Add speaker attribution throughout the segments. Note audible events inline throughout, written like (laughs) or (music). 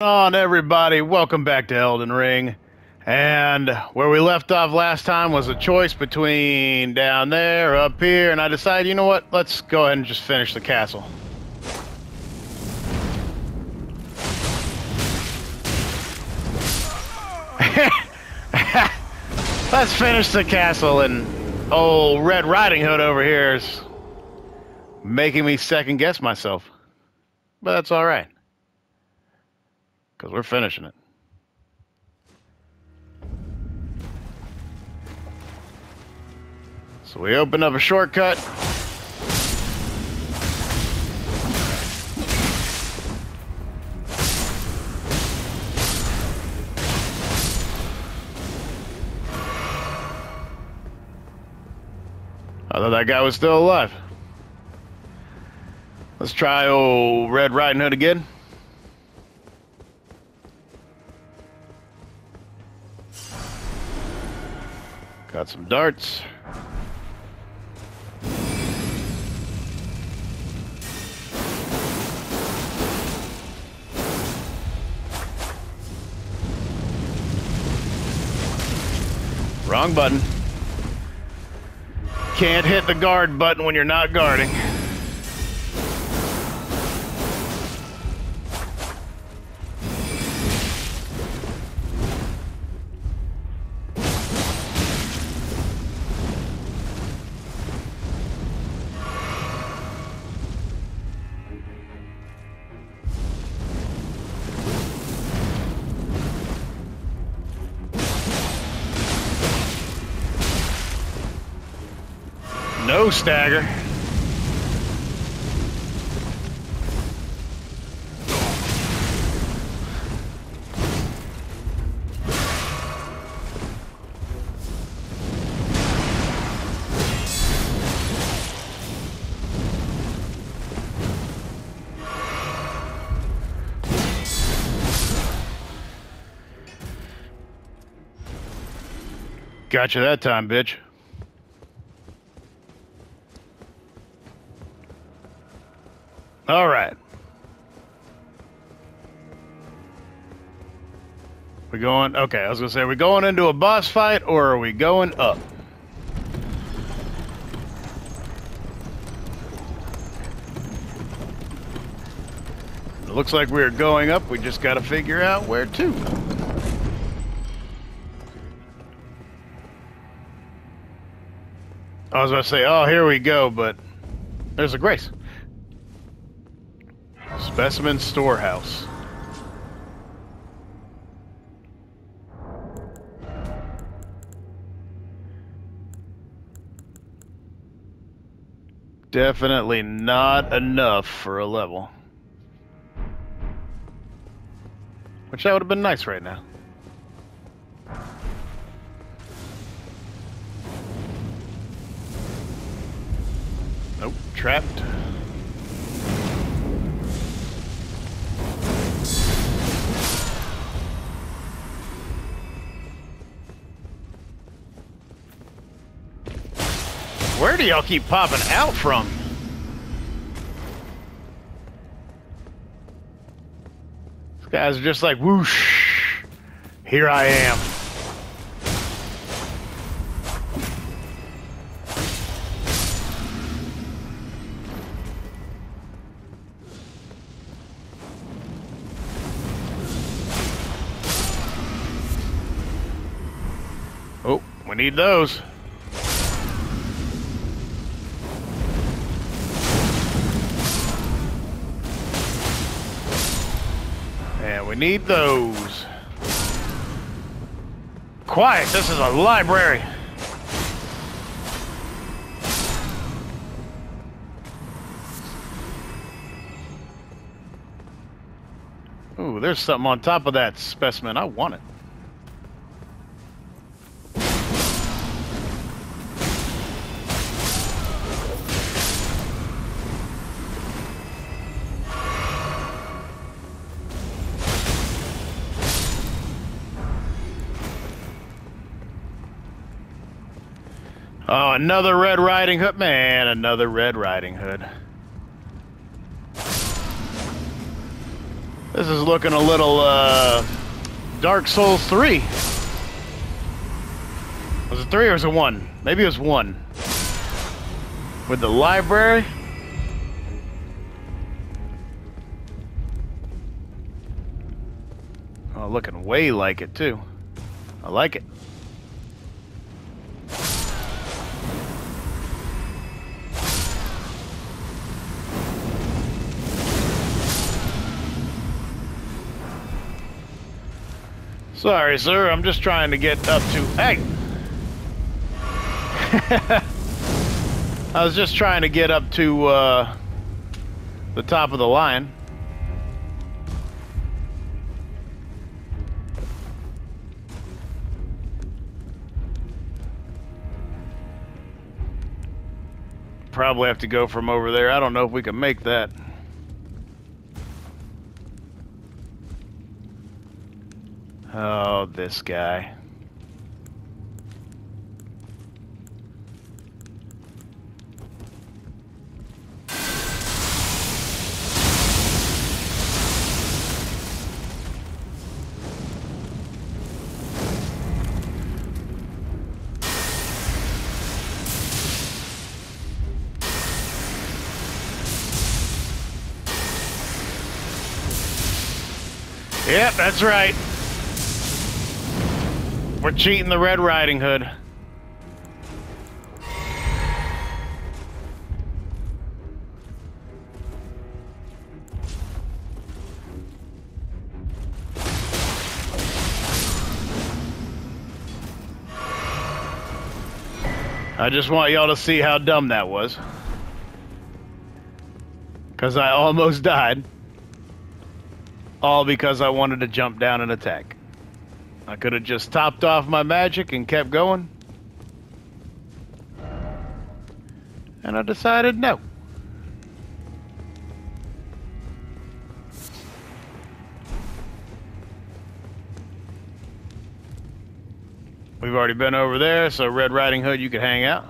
Speaker 1: on everybody? Welcome back to elden ring. And where we left off last time was a choice between down there up here and i decided you know what? Let's go ahead and just finish the castle. (laughs) Let's finish the castle and old red riding hood over here is making me second guess myself. But that's all right because we're finishing it. So we open up a shortcut. I thought that guy was still alive. Let's try old Red Riding Hood again. Got some darts. Wrong button. Can't hit the guard button when you're not guarding. Stagger. Gotcha that time, bitch. We going? Okay, I was gonna say, are we going into a boss fight or are we going up? It looks like we're going up. We just gotta figure out where to. I was to say, oh, here we go, but there's a grace. Specimen Storehouse. Definitely not enough for a level. Which that would have been nice right now. Nope, trapped. Where do y'all keep popping out from? These guys are just like, whoosh, here I am. Oh, we need those. Need those. Quiet, this is a library. Ooh, there's something on top of that specimen. I want it. Another Red Riding Hood. Man, another Red Riding Hood. This is looking a little uh, Dark Souls 3. Was it 3 or was it 1? Maybe it was 1. With the library. Oh, looking way like it too. I like it. Sorry, sir. I'm just trying to get up to... Hey! (laughs) I was just trying to get up to uh, the top of the line. Probably have to go from over there. I don't know if we can make that. Oh, this guy. Yep, that's right. We're cheating the Red Riding Hood. I just want y'all to see how dumb that was. Because I almost died. All because I wanted to jump down and attack. I could have just topped off my magic and kept going. And I decided no. We've already been over there, so Red Riding Hood, you could hang out.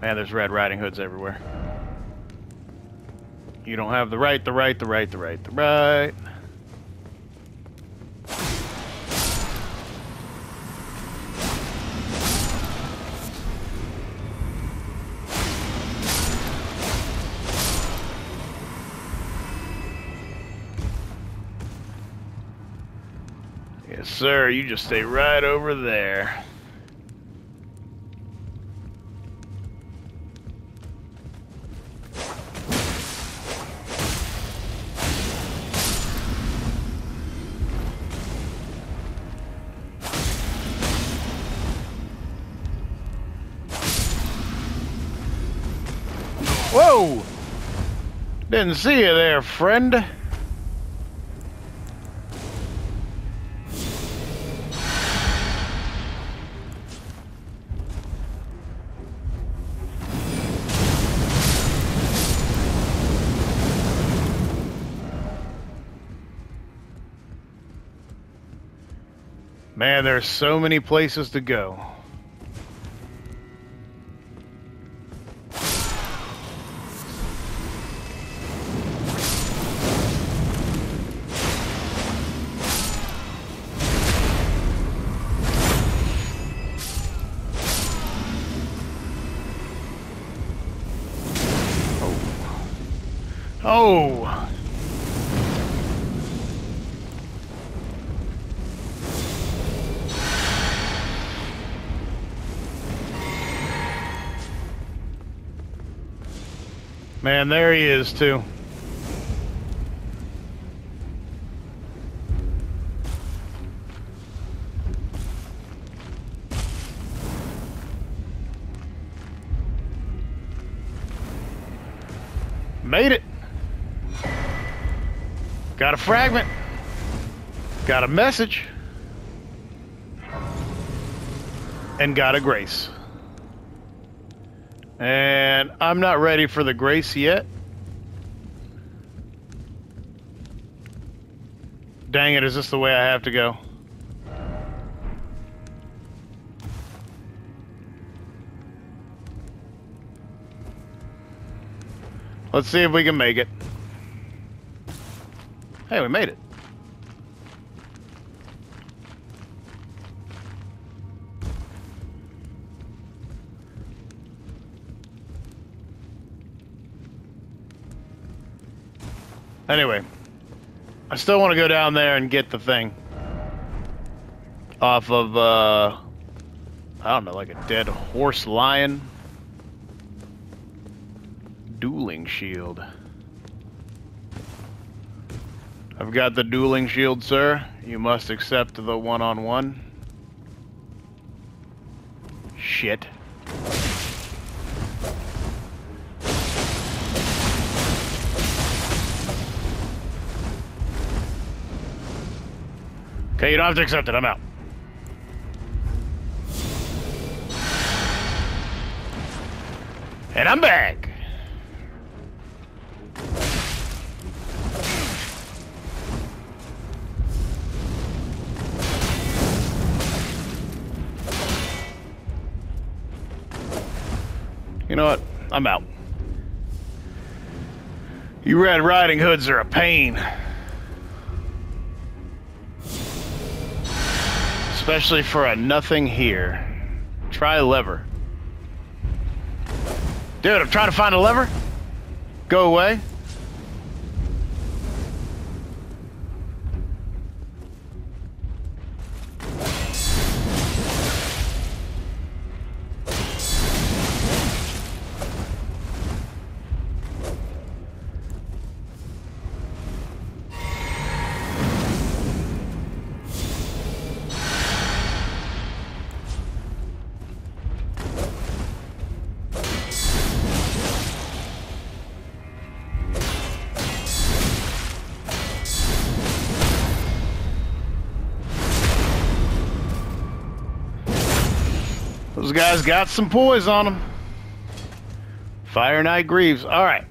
Speaker 1: Man, there's Red Riding Hoods everywhere. You don't have the right, the right, the right, the right, the right. Sir. You just stay right over there. Whoa! Didn't see you there, friend. So many places to go. Man, there he is, too. Made it. Got a fragment. Got a message. And got a grace. And I'm not ready for the grace yet. Dang it, is this the way I have to go? Let's see if we can make it. Hey, we made it. Anyway, I still want to go down there and get the thing off of, uh, I don't know, like a dead horse lion dueling shield. I've got the dueling shield, sir. You must accept the one-on-one. -on -one. Shit. Okay, you don't have to accept it. I'm out. And I'm back. You know what? I'm out. You Red Riding Hoods are a pain. Especially for a nothing here. Try lever. Dude, I'm trying to find a lever. Go away. Those guys got some poise on them. Fire Knight Greaves. All right.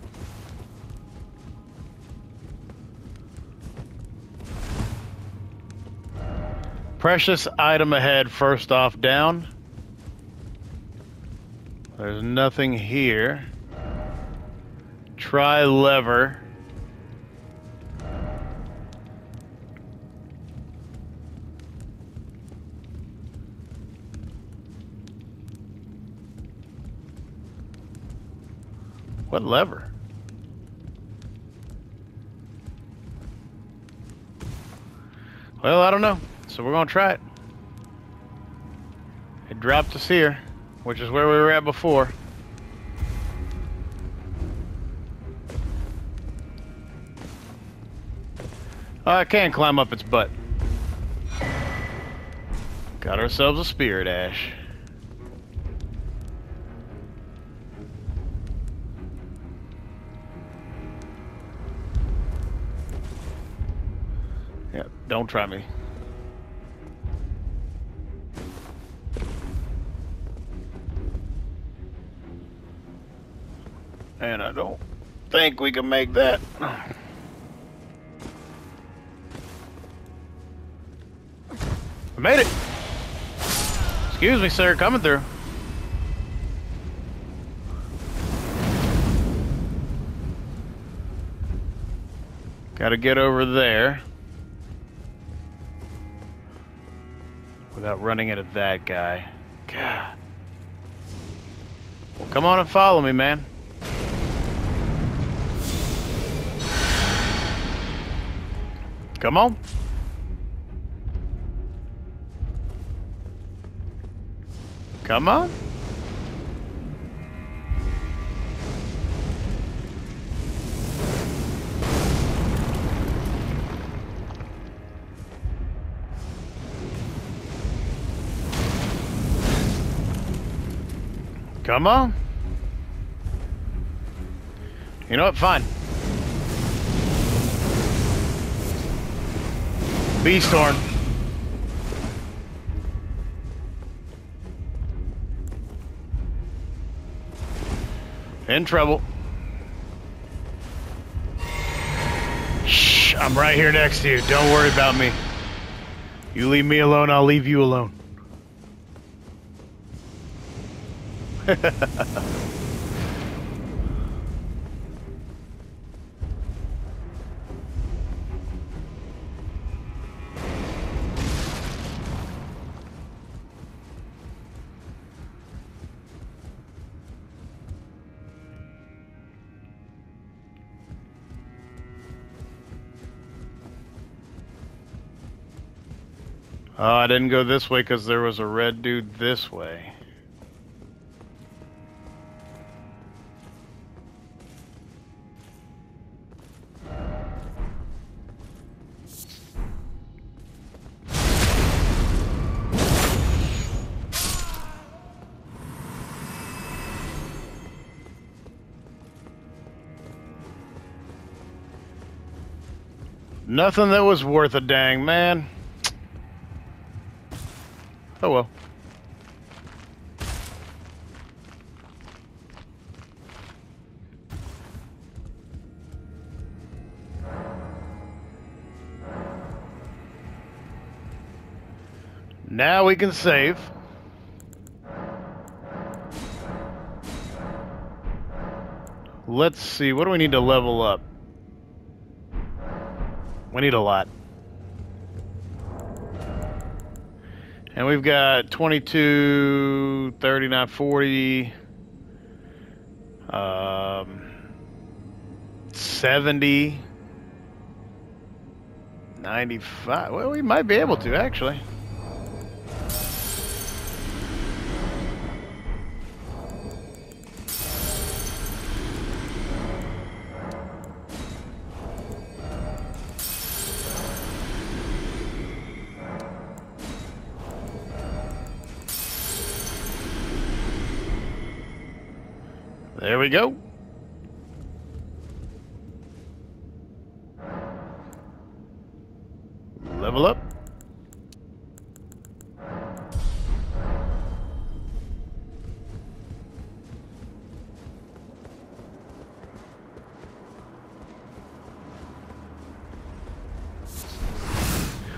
Speaker 1: Precious item ahead, first off down. There's nothing here. Try lever. What lever? Well, I don't know. So we're going to try it. It dropped us here, which is where we were at before. Oh, I can't climb up its butt. Got ourselves a spirit ash. Don't try me. And I don't think we can make that. I made it! Excuse me, sir, coming through. Gotta get over there. Without running into that guy. God. Well, come on and follow me, man. Come on. Come on. Come on. You know what? Fine. Beast horn. In trouble. Shh, I'm right here next to you. Don't worry about me. You leave me alone, I'll leave you alone. (laughs) Oh, I didn't go this way because there was a red dude this way. Nothing that was worth a dang, man. Oh well. Now we can save. Let's see, what do we need to level up? We need a lot. And we've got 22, 39, 40, um, 70, 95. Well, we might be able to, actually. There we go. Level up.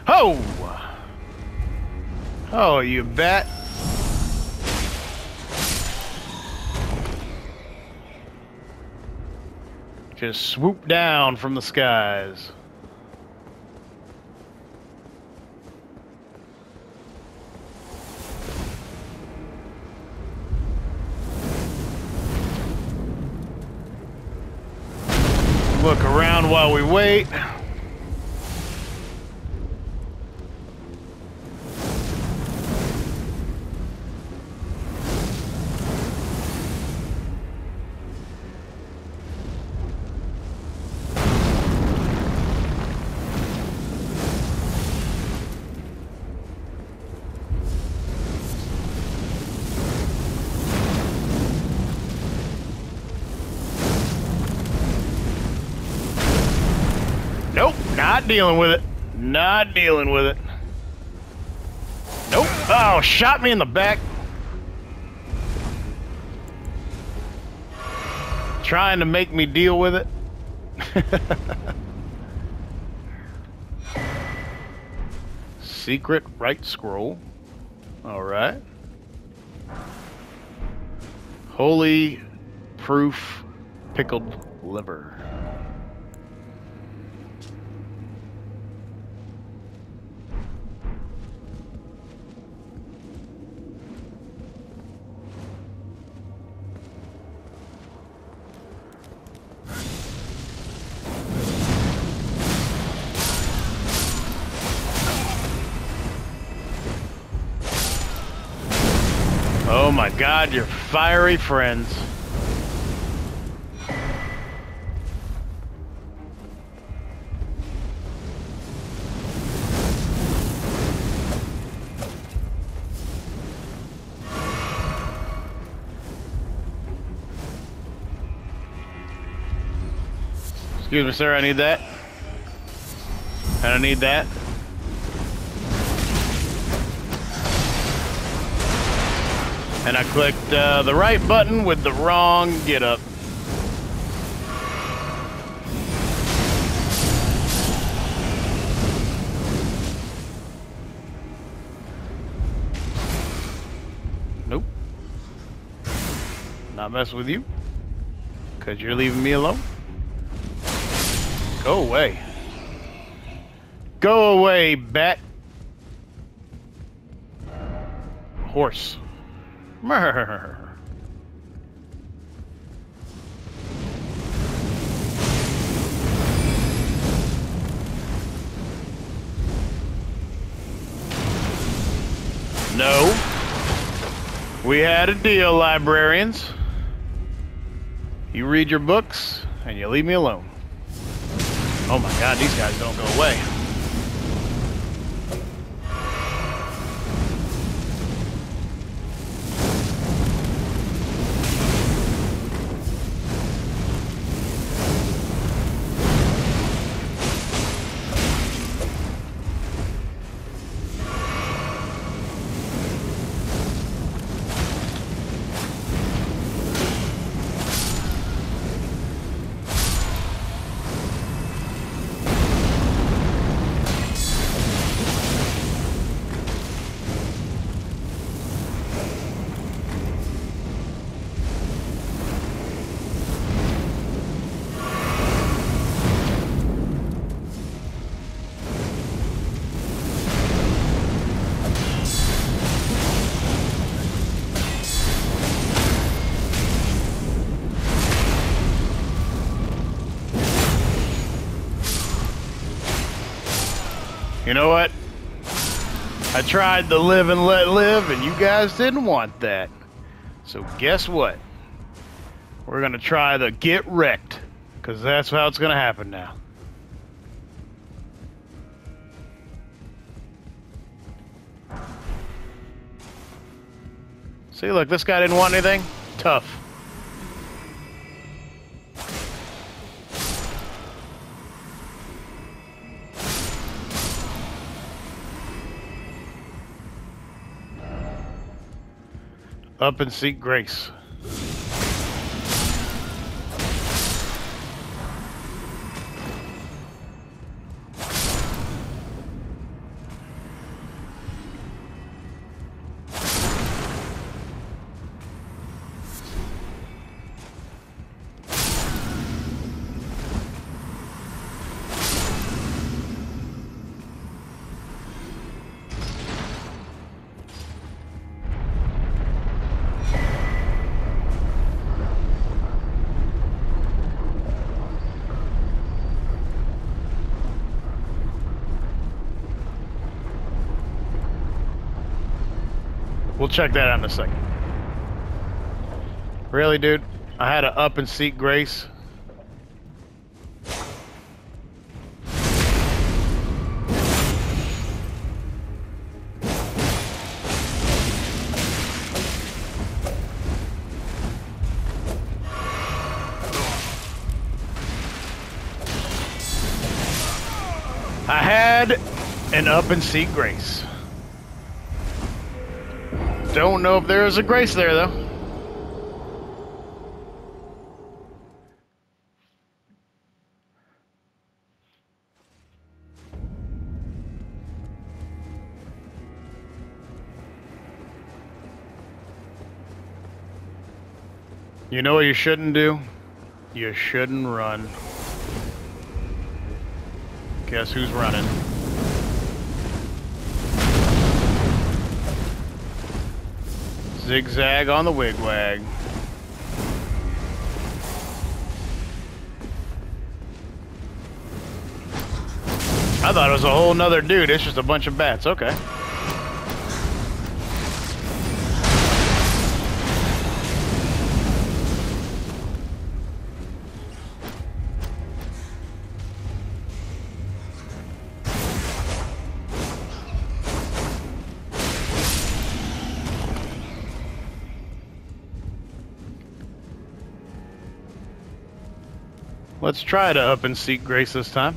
Speaker 1: Oh! Oh, you bet. Just swoop down from the skies. Look around while we wait. Not dealing with it. Not dealing with it. Nope. Oh, shot me in the back. Trying to make me deal with it. (laughs) Secret Rite Scroll. All right. Holy proof pickled liver. God, your fiery friends. Excuse me, sir, I need that. And I need that. And I clicked uh, the right button with the wrong get up. Nope. Not mess with you. Because you're leaving me alone. Go away. Go away, bat. Horse. (laughs) No. We had a deal, librarians. You read your books, and you leave me alone. Oh my god, these guys don't go away. You know what? I tried to live and let live, and you guys didn't want that. So guess what? We're gonna try the get wrecked, because that's how it's gonna happen now. See, look, this guy didn't want anything. Tough. Up and seek grace. Check that out in a second. Really, dude? I had to up and seek grace. I had an up and seek grace. Don't know if there is a grace there, though. You know what you shouldn't do? You shouldn't run. Guess who's running? Zigzag on the wigwag. I thought it was a whole nother dude. It's just a bunch of bats. Okay. Let's try to up and seek grace this time.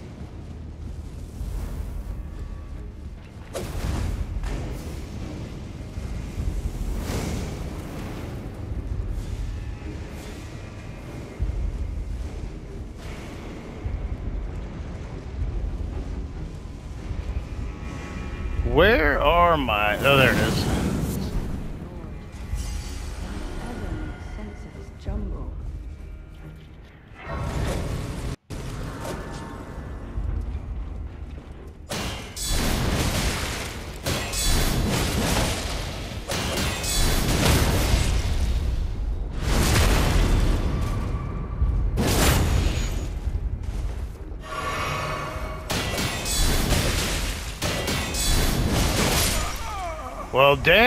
Speaker 1: Where are my... Oh, there it is.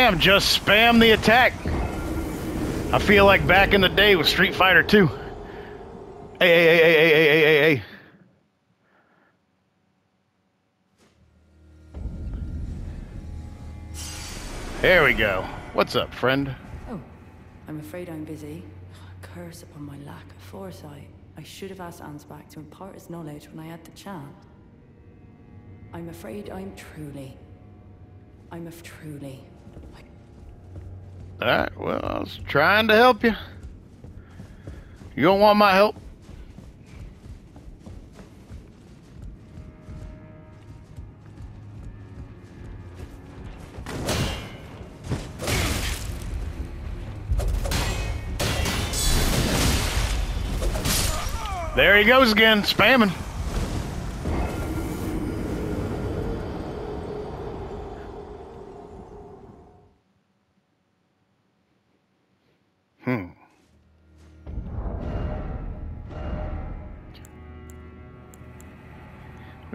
Speaker 1: Damn, just spam the attack. I feel like back in the day with Street Fighter 2. Hey, hey, hey, hey, hey, hey, hey, hey. There we go. What's up, friend?
Speaker 2: Oh, I'm afraid I'm busy. Curse upon my lack of foresight. I should have asked Ansbach to impart his knowledge when I had the chance. I'm afraid I'm truly. I'm a truly.
Speaker 1: Alright, well, I was trying to help you. You don't want my help? There he goes again, spamming.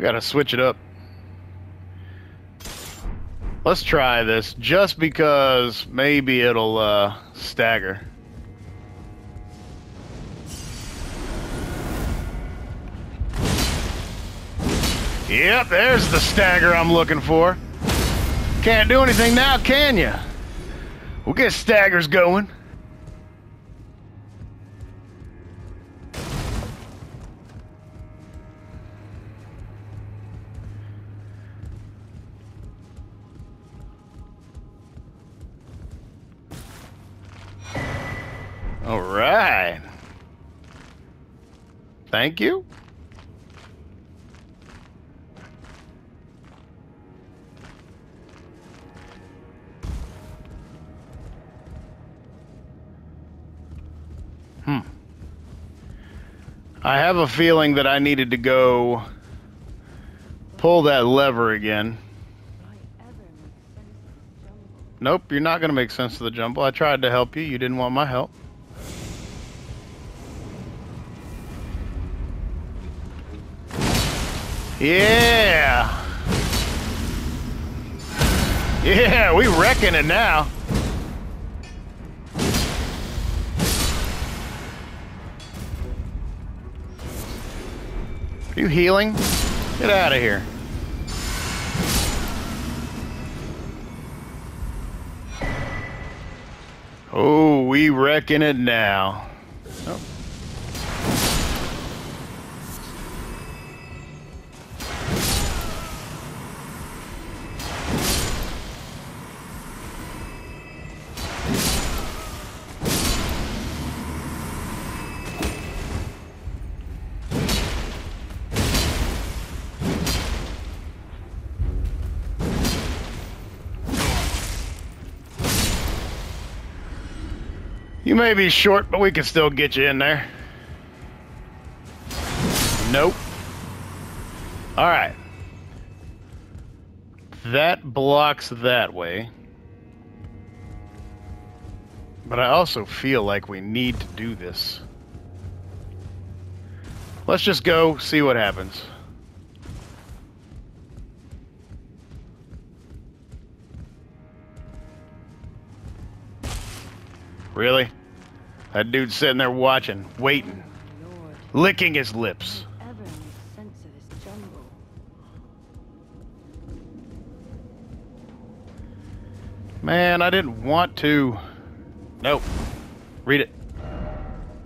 Speaker 1: Gotta switch it up. Let's try this just because maybe it'll uh, stagger. Yep, there's the stagger I'm looking for. Can't do anything now, can you? We'll get staggers going. Thank you. Hmm. I have a feeling that I needed to go pull that lever again. Nope, you're not going to make sense of the jumble. I tried to help you. You didn't want my help. Yeah. Yeah, we wrecking it now. Are you healing? Get out of here. Oh, we wrecking it now. You may be short, but we can still get you in there. Nope. All right. That blocks that way. But I also feel like we need to do this. Let's just go see what happens. Really? That dude's sitting there watching, waiting, licking his lips. Man, I didn't want to. Nope. Read it.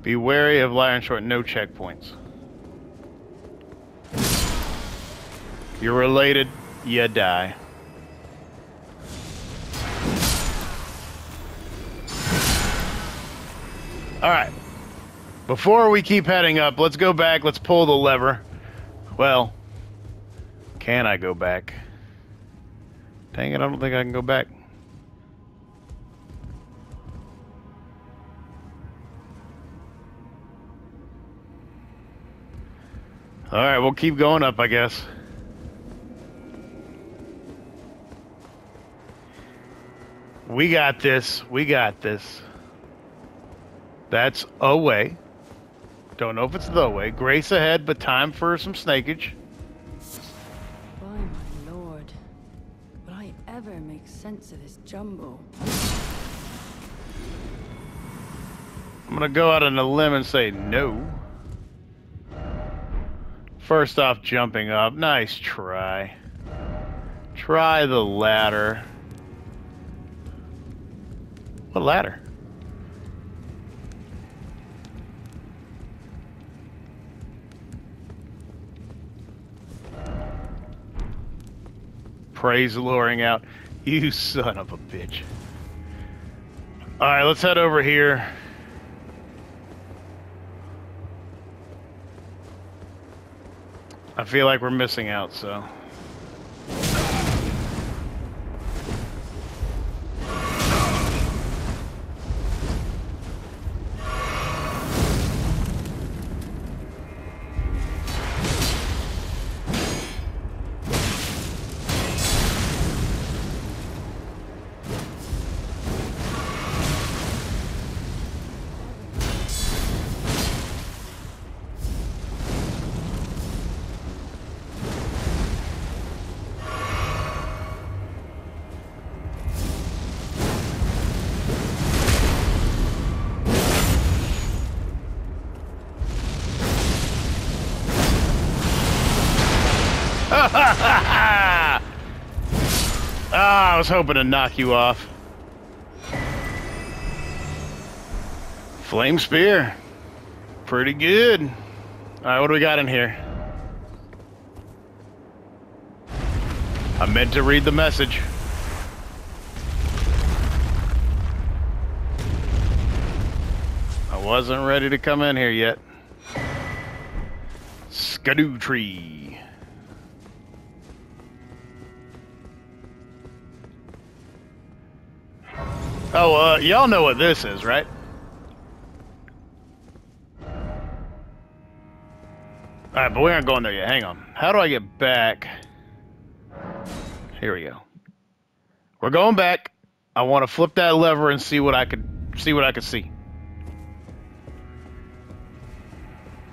Speaker 1: Be wary of Lion Short, no checkpoints. You're related, you die. Alright. Before we keep heading up, let's go back, let's pull the lever. Well, can I go back? Dang it, I don't think I can go back. Alright, we'll keep going up, I guess. We got this. We got this. That's a way. Don't know if it's the way. Grace ahead, but time for some snakeage.
Speaker 2: By my lord, will I I ever make sense of this jumble?
Speaker 1: I'm gonna go out on a limb and say no. First off, jumping up. Nice try. Try the ladder. What ladder? Praise luring out. You son of a bitch. Alright, let's head over here. I feel like we're missing out, so. Was hoping to knock you off. Flame spear. Pretty good. Alright, what do we got in here? I meant to read the message. I wasn't ready to come in here yet. Scadutree. Oh, uh, y'all know what this is, right? Alright, but we aren't going there yet. Hang on. How do I get back? Here we go. We're going back. I want to flip that lever and see what I could see what I could see.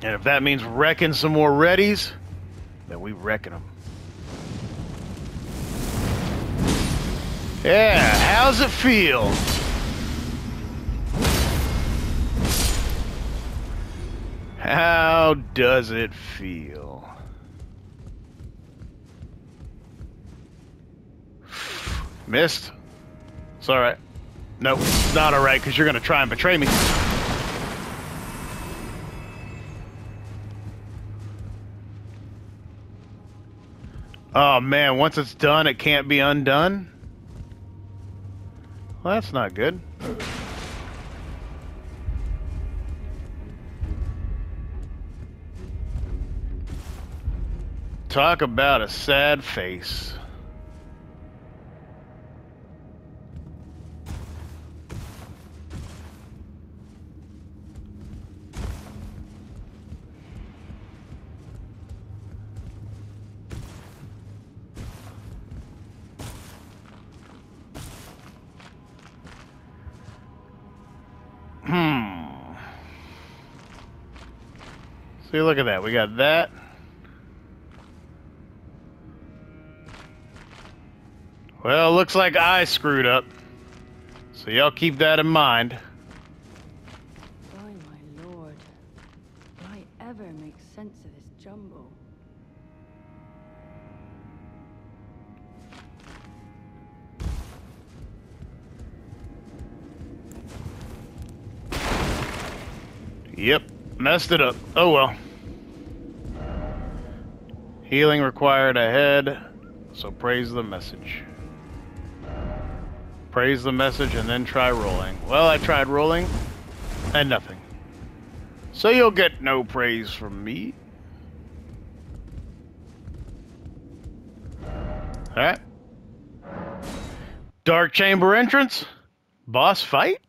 Speaker 1: And if that means wrecking some more readies, then we wrecking them. Yeah, how's it feel? How does it feel? Missed? It's alright. Nope, it's not alright because you're going to try and betray me. Oh man, once it's done, it can't be undone? Well, that's not good. Talk about a sad face. See, look at that. We got that. Well, looks like I screwed up. So y'all keep that in mind. Messed it up. Oh well. Healing required ahead, so praise the message. Praise the message and then try rolling. Well, I tried rolling, and nothing. So you'll get no praise from me. Alright. Dark Chamber entrance? Boss fight?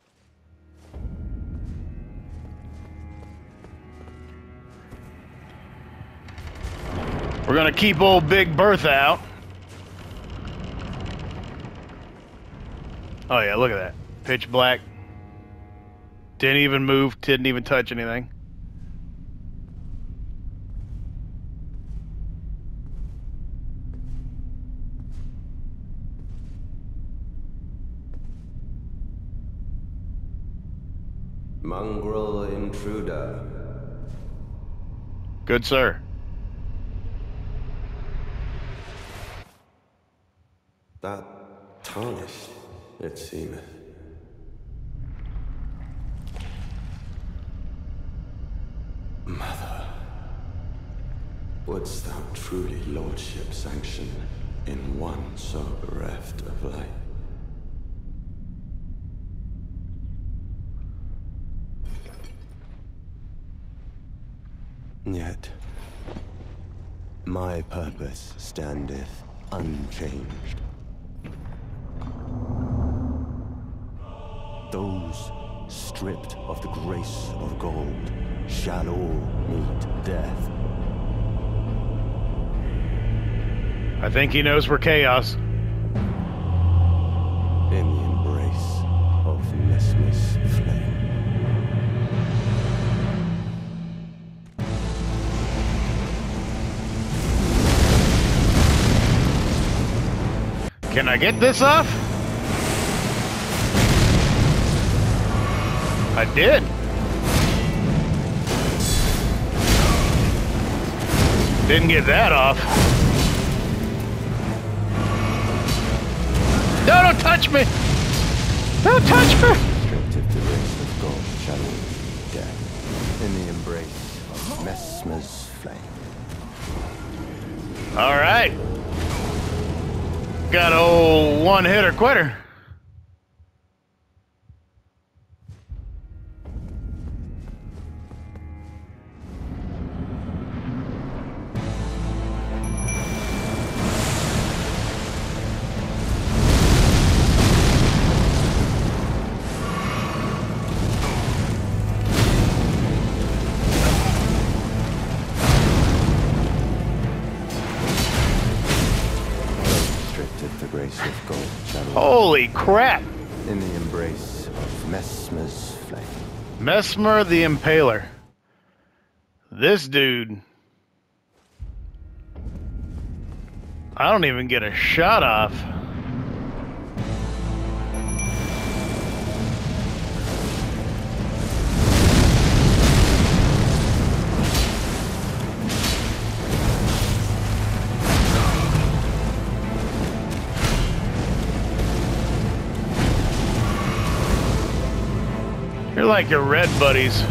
Speaker 1: We're gonna keep old Big Bertha out. Oh yeah, look at that. Pitch black. Didn't even move, didn't even touch anything.
Speaker 3: Mongrel intruder.
Speaker 1: Good sir.
Speaker 3: That tarnished, it seemeth. Mother, wouldst thou truly lordship sanction in one so bereft of light? Yet, my purpose standeth unchanged. Those stripped of the grace of gold shall all meet death.
Speaker 1: I think he knows we're chaos.
Speaker 3: in the embrace of Messmer's flame.
Speaker 1: Can I get this off? I did. Didn't get that off. No, don't touch me! Don't touch me!
Speaker 3: Stripped the race of gold shall death. In the embrace of Messmer's flame.
Speaker 1: All right. Got a old one hitter quitter. Crap!
Speaker 3: in the embrace of Messmer's flame.
Speaker 1: Messmer the Impaler. This dude. I don't even get a shot off. Like your red buddies.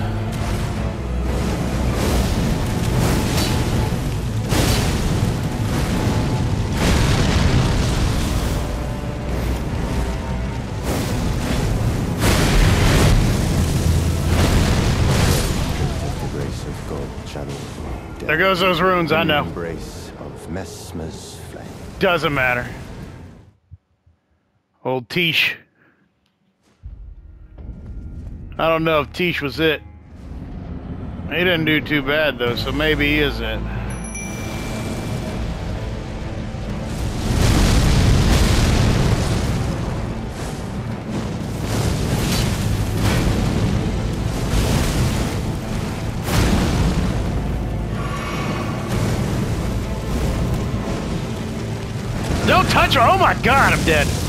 Speaker 1: There goes those runes, I know.
Speaker 3: embrace of Messmer's flame.
Speaker 1: Doesn't matter. Old Tiche. I don't know if Tiche was it. He didn't do too bad though, so maybe he is it. Don't touch her! Oh my god, I'm dead.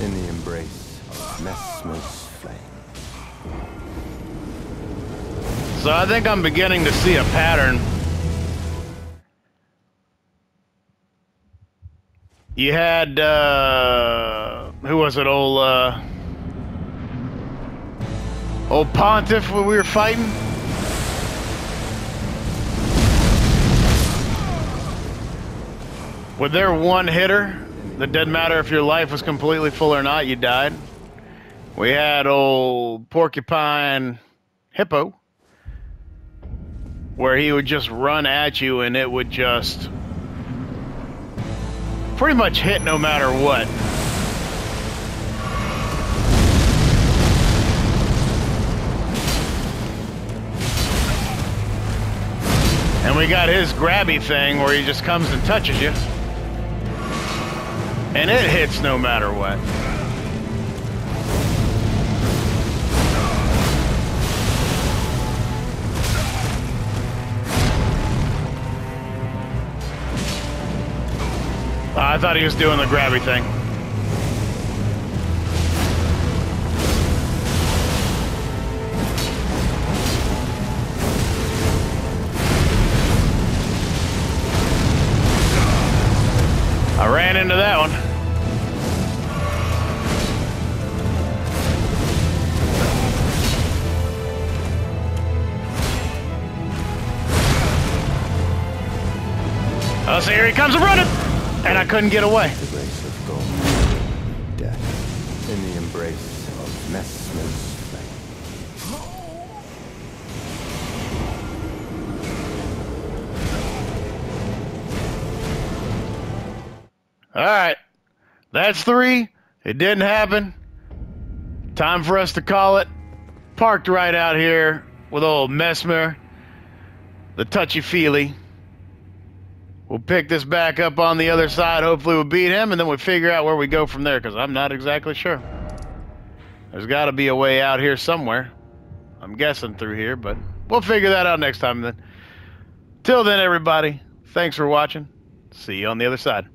Speaker 3: In the embrace of Messmer's flame.
Speaker 1: So I think I'm beginning to see a pattern. You had uh who was it, old uh old Pontiff when we were fighting? With their one hitter, that didn't matter if your life was completely full or not, you died. We had old Porcupine Hippo where he would just run at you and it would just pretty much hit no matter what. And we got his grabby thing where he just comes and touches you. And it hits no matter what. Ah, I thought he was doing the grabby thing. Here he comes running! And I couldn't get away.
Speaker 3: The grace of gold, death, in the embrace of flame.
Speaker 1: All right. That's three. It didn't happen. Time for us to call it. Parked right out here with old Messmer, the touchy feely. We'll pick this back up on the other side. Hopefully, we'll beat him, and then we'll figure out where we go from there because I'm not exactly sure. There's got to be a way out here somewhere. I'm guessing through here, but we'll figure that out next time then. Till then, everybody, thanks for watching. See you on the other side.